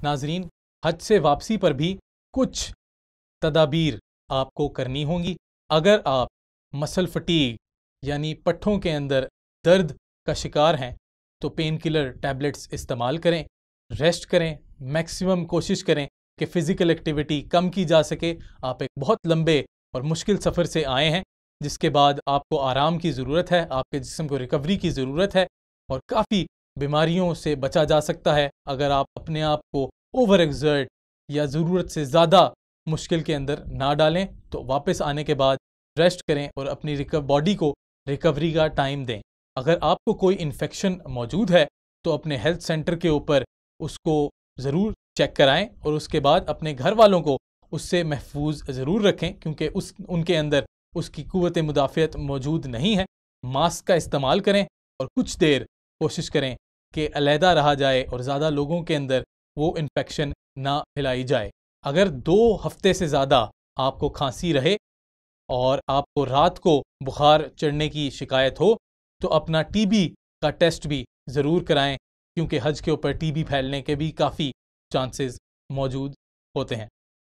नाजरीन, हज से वापसी पर भी कुछ तदाबीर आपको करनी होंगी। अगर आप मसल फटीक यानी पट्ठों के अंदर दर्द का शिकार हैं तो पेन किलर टैबलेट्स इस्तेमाल करें रेस्ट करें मैक्सिमम कोशिश करें कि फ़िज़िकल एक्टिविटी कम की जा सके। आप एक बहुत लंबे और मुश्किल सफ़र से आए हैं, जिसके बाद आपको आराम की ज़रूरत है, आपके जिसम को रिकवरी की ज़रूरत है, और काफ़ी बीमारियों से बचा जा सकता है अगर आप अपने आप को ओवर एग्जर्ट या ज़रूरत से ज़्यादा मुश्किल के अंदर ना डालें तो वापस आने के बाद रेस्ट करें और अपनी रिकव बॉडी को रिकवरी का टाइम दें। अगर आपको कोई इन्फेक्शन मौजूद है तो अपने हेल्थ सेंटर के ऊपर उसको ज़रूर चेक कराएँ और उसके बाद अपने घर वालों को उससे महफूज ज़रूर रखें, क्योंकि उस, उनके अंदर उसकी कुत मुदाफ़त मौजूद नहीं है। मास्क का इस्तेमाल करें और कुछ देर कोशिश करें कि अलहदा रहा जाए और ज़्यादा लोगों के अंदर वो इन्फेक्शन ना फैलाई जाए। अगर दो हफ़्ते से ज़्यादा आपको खांसी रहे और आपको रात को बुखार चढ़ने की शिकायत हो तो अपना टीबी का टेस्ट भी ज़रूर कराएँ, क्योंकि हज के ऊपर टीबी फैलने के भी काफ़ी चांसेस मौजूद होते हैं।